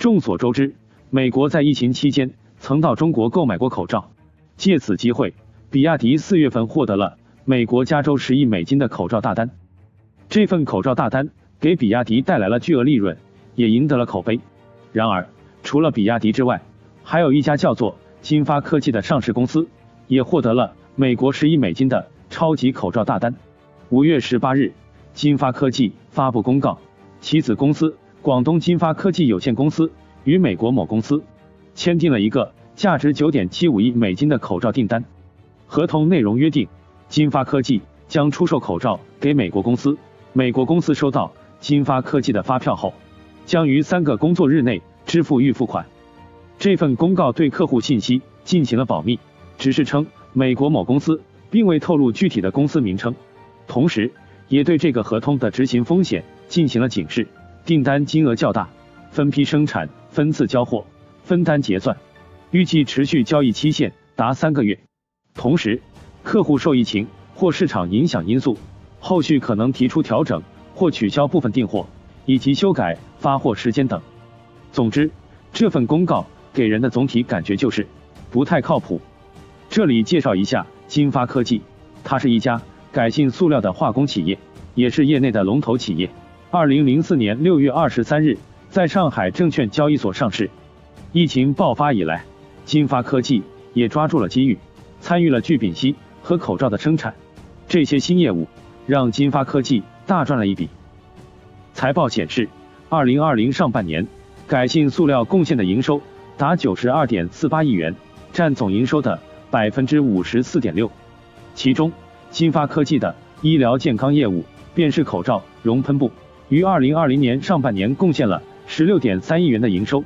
众所周知，美国在疫情期间曾到中国购买过口罩，借此机会，比亚迪四月份获得了美国加州十亿美金的口罩大单。这份口罩大单给比亚迪带来了巨额利润，也赢得了口碑。然而，除了比亚迪之外，还有一家叫做金发科技的上市公司，也获得了美国十亿美金的超级口罩大单。五月十八日，金发科技发布公告，其子公司。广东金发科技有限公司与美国某公司签订了一个价值九点七五亿美金的口罩订单。合同内容约定，金发科技将出售口罩给美国公司，美国公司收到金发科技的发票后，将于三个工作日内支付预付款。这份公告对客户信息进行了保密，只是称美国某公司，并未透露具体的公司名称，同时也对这个合同的执行风险进行了警示。订单金额较大，分批生产、分次交货、分单结算，预计持续交易期限达三个月。同时，客户受疫情或市场影响因素，后续可能提出调整或取消部分订货，以及修改发货时间等。总之，这份公告给人的总体感觉就是不太靠谱。这里介绍一下金发科技，它是一家改性塑料的化工企业，也是业内的龙头企业。二零零四年六月二十三日，在上海证券交易所上市。疫情爆发以来，金发科技也抓住了机遇，参与了聚丙烯和口罩的生产。这些新业务让金发科技大赚了一笔。财报显示，二零二零上半年，改性塑料贡献的营收达九十二点四八亿元，占总营收的百分之五十四点六。其中，金发科技的医疗健康业务，便是口罩、熔喷布。于二零二零年上半年贡献了十六点三亿元的营收，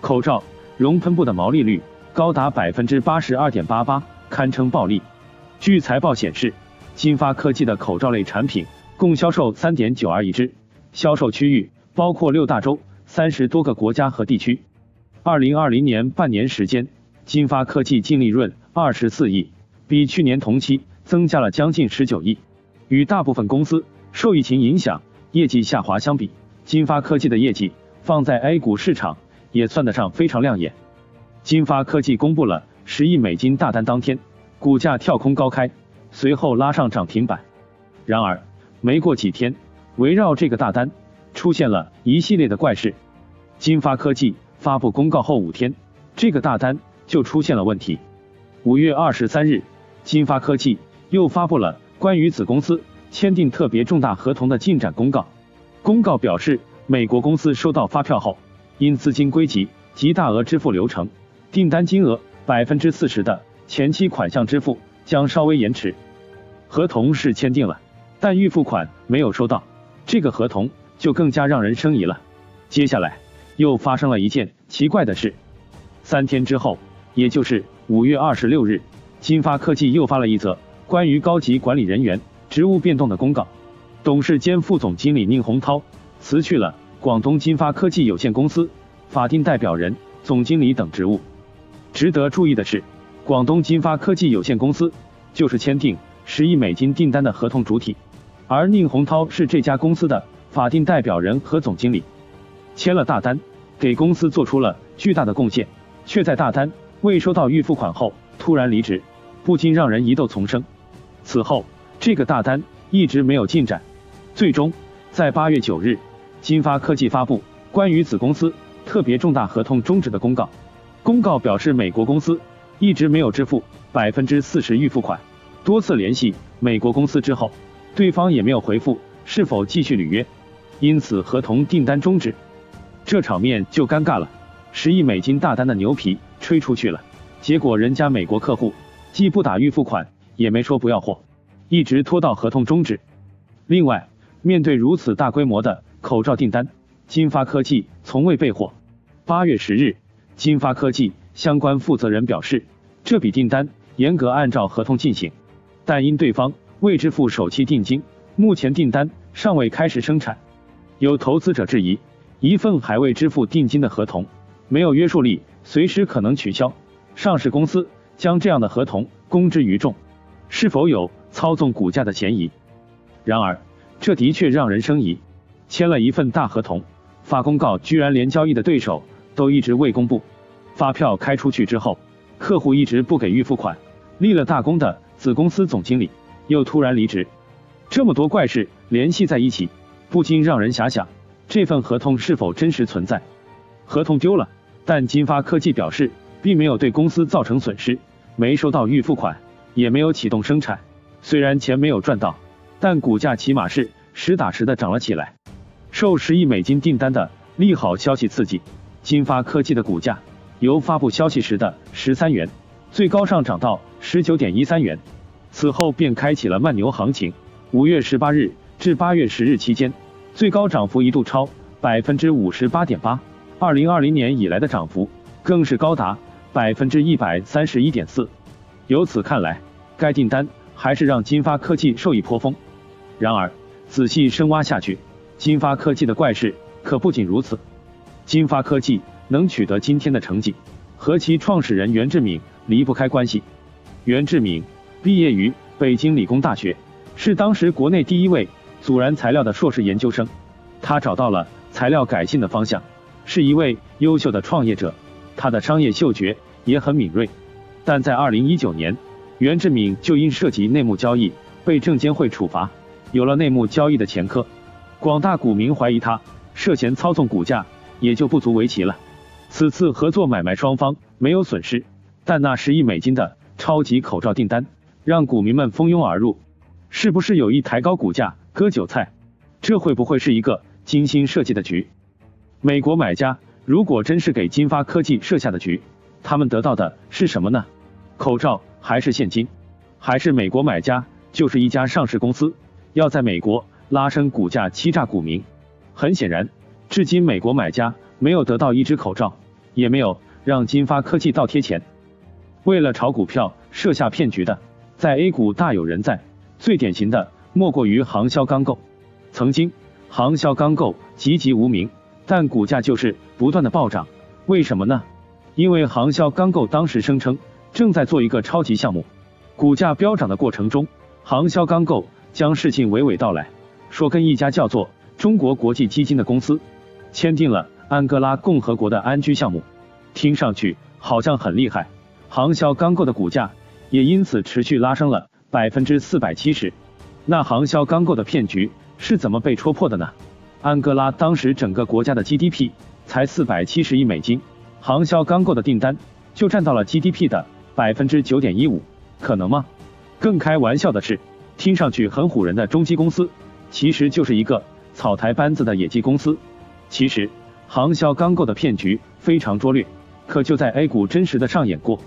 口罩熔喷布的毛利率高达百分之八十二点八八，堪称暴利。据财报显示，金发科技的口罩类产品共销售三点九二亿只，销售区域包括六大洲、三十多个国家和地区。二零二零年半年时间，金发科技净利润二十四亿，比去年同期增加了将近十九亿。与大部分公司受疫情影响。业绩下滑相比，金发科技的业绩放在 A 股市场也算得上非常亮眼。金发科技公布了十亿美金大单当天，股价跳空高开，随后拉上涨停板。然而，没过几天，围绕这个大单出现了一系列的怪事。金发科技发布公告后五天，这个大单就出现了问题。五月二十三日，金发科技又发布了关于子公司。签订特别重大合同的进展公告。公告表示，美国公司收到发票后，因资金归集及大额支付流程，订单金额百分之四十的前期款项支付将稍微延迟。合同是签订了，但预付款没有收到，这个合同就更加让人生疑了。接下来又发生了一件奇怪的事。三天之后，也就是五月二十六日，金发科技又发了一则关于高级管理人员。职务变动的公告，董事兼副总经理宁洪涛辞去了广东金发科技有限公司法定代表人、总经理等职务。值得注意的是，广东金发科技有限公司就是签订十亿美金订单的合同主体，而宁洪涛是这家公司的法定代表人和总经理，签了大单，给公司做出了巨大的贡献，却在大单未收到预付款后突然离职，不禁让人疑窦丛生。此后。这个大单一直没有进展，最终在八月九日，金发科技发布关于子公司特别重大合同终止的公告。公告表示，美国公司一直没有支付百分之四十预付款，多次联系美国公司之后，对方也没有回复是否继续履约，因此合同订单终止。这场面就尴尬了，十亿美金大单的牛皮吹出去了，结果人家美国客户既不打预付款，也没说不要货。一直拖到合同终止。另外，面对如此大规模的口罩订单，金发科技从未备货。八月十日，金发科技相关负责人表示，这笔订单严格按照合同进行，但因对方未支付首期定金，目前订单尚未开始生产。有投资者质疑，一份还未支付定金的合同没有约束力，随时可能取消。上市公司将这样的合同公之于众，是否有？操纵股价的嫌疑，然而这的确让人生疑。签了一份大合同，发公告居然连交易的对手都一直未公布。发票开出去之后，客户一直不给预付款，立了大功的子公司总经理又突然离职，这么多怪事联系在一起，不禁让人遐想，这份合同是否真实存在？合同丢了，但金发科技表示并没有对公司造成损失，没收到预付款，也没有启动生产。虽然钱没有赚到，但股价起码是实打实的涨了起来。受十亿美金订单的利好消息刺激，金发科技的股价由发布消息时的十三元最高上涨到十九点一三元，此后便开启了慢牛行情。五月十八日至八月十日期间，最高涨幅一度超百分之五十八点八，二零二零年以来的涨幅更是高达百分之一百三十一点四。由此看来，该订单。还是让金发科技受益颇丰。然而，仔细深挖下去，金发科技的怪事可不仅如此。金发科技能取得今天的成绩，和其创始人袁志敏离不开关系。袁志敏毕业于北京理工大学，是当时国内第一位阻燃材料的硕士研究生。他找到了材料改进的方向，是一位优秀的创业者。他的商业嗅觉也很敏锐。但在二零一九年。袁志敏就因涉及内幕交易被证监会处罚，有了内幕交易的前科，广大股民怀疑他涉嫌操纵股价，也就不足为奇了。此次合作买卖双方没有损失，但那十亿美金的超级口罩订单让股民们蜂拥而入，是不是有意抬高股价割韭菜？这会不会是一个精心设计的局？美国买家如果真是给金发科技设下的局，他们得到的是什么呢？口罩。还是现金，还是美国买家就是一家上市公司，要在美国拉升股价欺诈股民。很显然，至今美国买家没有得到一只口罩，也没有让金发科技倒贴钱。为了炒股票设下骗局的，在 A 股大有人在。最典型的莫过于航销钢构。曾经航销钢构籍籍无名，但股价就是不断的暴涨。为什么呢？因为航销钢构当时声称。正在做一个超级项目，股价飙涨的过程中，航销钢构将事情娓娓道来，说跟一家叫做中国国际基金的公司签订了安哥拉共和国的安居项目，听上去好像很厉害，航销钢构的股价也因此持续拉升了百分之四百七十。那航销钢构的骗局是怎么被戳破的呢？安哥拉当时整个国家的 GDP 才四百七十亿美金，航销钢构的订单就占到了 GDP 的。百分之九点一五，可能吗？更开玩笑的是，听上去很唬人的中基公司，其实就是一个草台班子的野鸡公司。其实，航销钢构的骗局非常拙劣，可就在 A 股真实的上演过。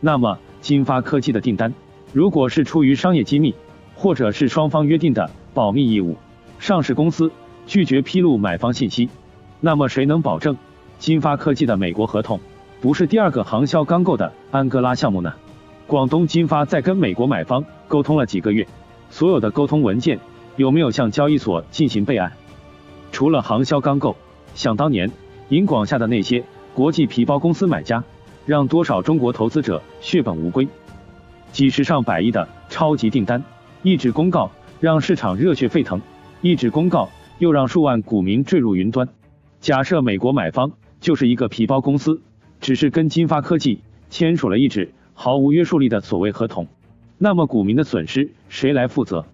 那么，金发科技的订单，如果是出于商业机密，或者是双方约定的保密义务，上市公司拒绝披露买方信息，那么谁能保证金发科技的美国合同？不是第二个航销钢构的安哥拉项目呢？广东金发在跟美国买方沟通了几个月，所有的沟通文件有没有向交易所进行备案？除了航销钢构，想当年银广下的那些国际皮包公司买家，让多少中国投资者血本无归？几十上百亿的超级订单，一纸公告让市场热血沸腾，一纸公告又让数万股民坠入云端。假设美国买方就是一个皮包公司。只是跟金发科技签署了一纸毫无约束力的所谓合同，那么股民的损失谁来负责？